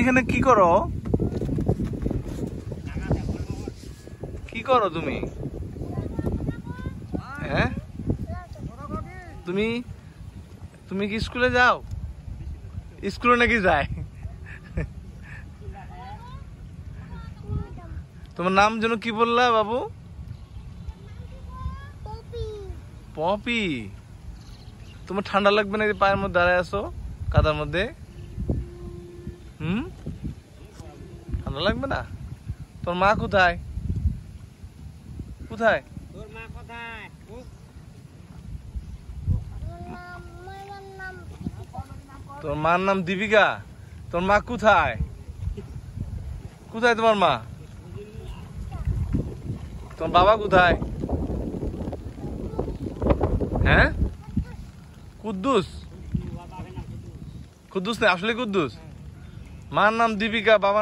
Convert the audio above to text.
এখানে কি করো? কি করো তুমি? হ্যাঁ? তুমি তুমি কি স্কুলে যাও? স্কুলে নাকি যায়? তোমার নাম যেন কি বললা বাবু? পপি। তোমার ঠান্ডা লাগবে না পায়ের মধ্যে দাঁড়ায় আছো, কাদার মধ্যে? ঠান্ডা লাগবে না? তোর মা কোথায়? কোথায়? তোর মা কোথায়? তোর মার নাম দীপিকা। তোর মা কোথায়? কোথায় তোমার মা? তোর বাবা কোথায়? হ্যাঁ? কুদ্দুস? কুদ্দুস না আসলে কুদ্দুস। মার নাম দীপিকা বাবা